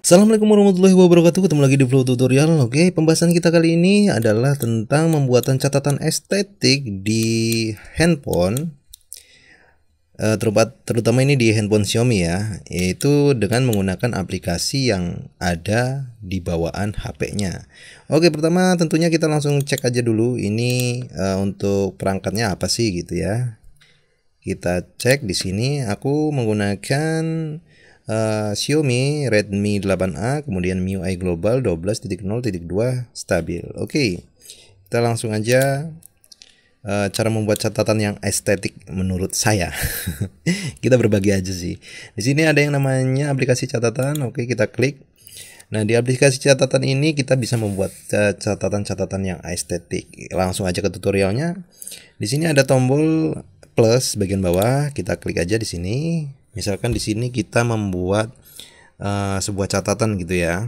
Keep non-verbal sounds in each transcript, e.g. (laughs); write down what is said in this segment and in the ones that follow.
Assalamualaikum warahmatullahi wabarakatuh. Ketemu lagi di Flow Tutorial. Oke pembahasan kita kali ini adalah tentang Membuatan catatan estetik di handphone. Uh, Terutama ini di handphone Xiaomi ya Yaitu dengan menggunakan aplikasi yang ada di bawaan HP-nya Oke pertama tentunya kita langsung cek aja dulu Ini uh, untuk perangkatnya apa sih gitu ya Kita cek di sini Aku menggunakan uh, Xiaomi Redmi 8A kemudian MIUI Global 12.0.2 stabil oke okay. kita langsung aja uh, cara membuat catatan yang estetik menurut saya (laughs) kita berbagi aja sih di sini ada yang namanya aplikasi catatan oke kita klik Nah, di aplikasi catatan ini kita bisa membuat eh, catatan-catatan yang estetik. Langsung aja ke tutorialnya. Di sini ada tombol plus bagian bawah, kita klik aja di sini. Misalkan di sini kita membuat uh, sebuah catatan gitu ya.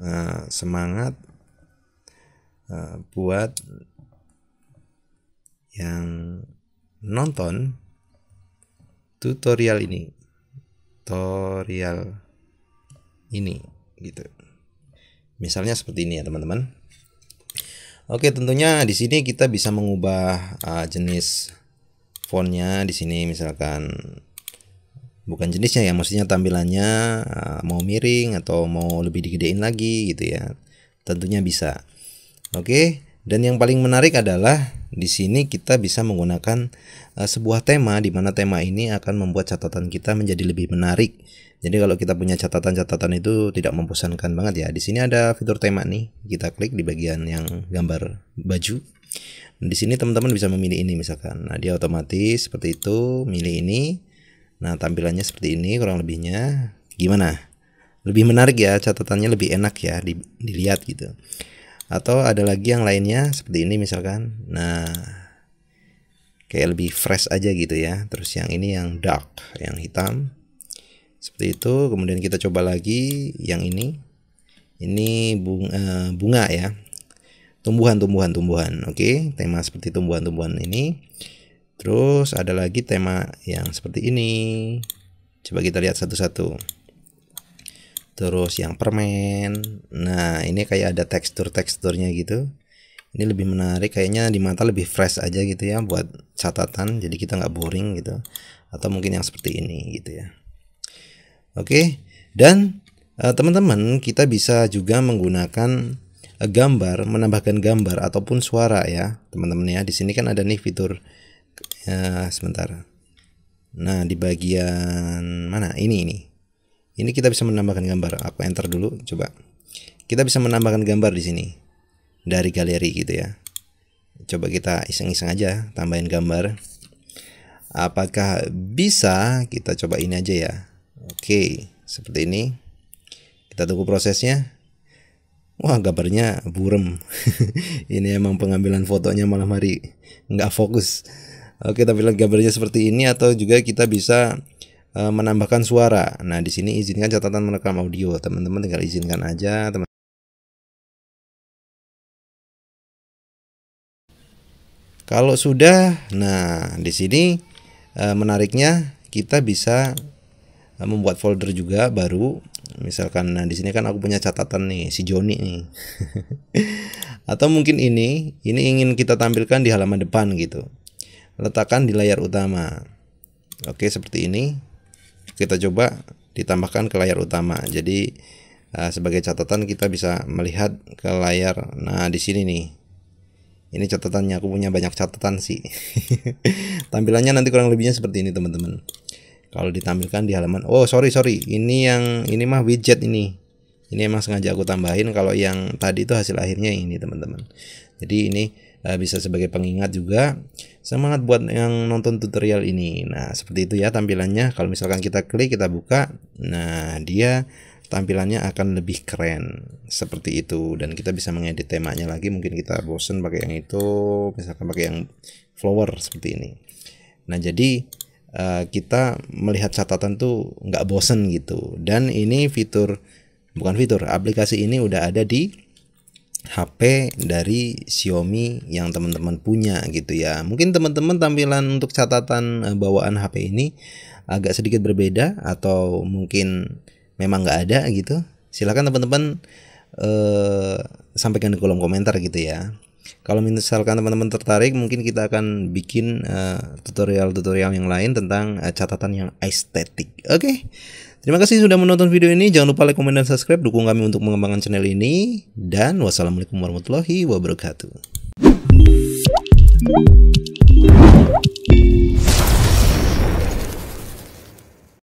Uh, semangat uh, buat yang nonton tutorial ini. Tutorial ini gitu. Misalnya seperti ini ya, teman-teman. Oke, tentunya di sini kita bisa mengubah uh, jenis fontnya di sini misalkan bukan jenisnya ya maksudnya tampilannya uh, mau miring atau mau lebih digedein lagi gitu ya. Tentunya bisa. Oke dan yang paling menarik adalah di sini kita bisa menggunakan uh, sebuah tema di mana tema ini akan membuat catatan kita menjadi lebih menarik. Jadi kalau kita punya catatan-catatan itu tidak membosankan banget ya. Di sini ada fitur tema nih kita klik di bagian yang gambar baju di sini teman-teman bisa memilih ini misalkan nah dia otomatis seperti itu milih ini Nah, tampilannya seperti ini kurang lebihnya. Gimana? Lebih menarik ya, catatannya lebih enak ya di, dilihat gitu. Atau ada lagi yang lainnya seperti ini misalkan. Nah, kayak lebih fresh aja gitu ya. Terus yang ini yang dark, yang hitam. Seperti itu. Kemudian kita coba lagi yang ini. Ini bunga, eh, bunga ya. Tumbuhan, tumbuhan, tumbuhan. Oke, tema seperti tumbuhan-tumbuhan ini. Terus ada lagi tema yang seperti ini. Coba kita lihat satu-satu. Terus yang permen. Nah, ini kayak ada tekstur-teksturnya gitu. Ini lebih menarik, kayaknya di mata lebih fresh aja gitu ya buat catatan. Jadi kita nggak boring gitu. Atau mungkin yang seperti ini gitu ya. Oke, dan eh, teman-teman uh, kita bisa juga menggunakan gambar, menambahkan gambar ataupun suara ya, teman-teman ya. Di sini kan ada nih fitur ya sebentar. Nah di bagian mana? Ini ini. Ini kita bisa menambahkan gambar. Aku enter dulu coba. Kita bisa menambahkan gambar di sini. Dari galeri gitu ya. Coba kita iseng-iseng aja tambahin gambar. Apakah bisa? Kita coba ini aja ya. Oke seperti ini. Kita tunggu prosesnya wah gambarnya burem (laughs) ini emang pengambilan fotonya malam hari nggak fokus Oke, tampilan gambarnya seperti ini atau juga kita bisa uh, menambahkan suara. Nah, di sini izinkan catatan merekam audio. Teman-teman tinggal izinkan aja, teman. Kalau sudah, nah di sini uh, menariknya kita bisa uh, membuat folder juga baru. Misalkan nah di sini kan aku punya catatan nih si Joni nih. (laughs) Atau mungkin ini ini ingin kita tampilkan di halaman depan gitu letakkan di layar utama. Oke, seperti ini. Kita coba ditambahkan ke layar utama. Jadi uh, sebagai catatan kita bisa melihat ke layar. Nah, di sini nih. Ini catatannya aku punya banyak catatan sih. (laughs) Tampilannya nanti kurang lebihnya seperti ini, teman-teman. Kalau ditampilkan di halaman. Oh, sorry, sorry. Ini yang ini mah widget ini. Ini emang sengaja aku tambahin kalau yang tadi itu hasil akhirnya ini, teman-teman. Jadi ini uh, bisa sebagai pengingat juga semangat buat yang nonton tutorial ini nah seperti itu ya tampilannya kalau misalkan kita klik kita buka nah dia tampilannya akan lebih keren seperti itu dan kita bisa mengedit temanya lagi mungkin kita bosen pakai yang itu misalkan pakai yang flower seperti ini nah jadi uh, kita melihat catatan tuh nggak bosen gitu dan ini fitur bukan fitur aplikasi ini udah ada di HP dari Xiaomi yang teman-teman punya gitu ya. Mungkin teman-teman tampilan untuk catatan eh, bawaan HP ini agak sedikit berbeda atau mungkin memang nggak ada gitu. Silahkan teman-teman eh, sampaikan di kolom komentar gitu ya. Kalau misalkan teman-teman tertarik, mungkin kita akan bikin eh, tutorial-tutorial uh, yang lain tentang uh, catatan yang estetik. Oke. Okay? Terima kasih sudah menonton video ini. Jangan lupa like, komen, dan subscribe. Dukung kami untuk mengembangkan channel ini. Dan wassalamualaikum warahmatullahi wabarakatuh.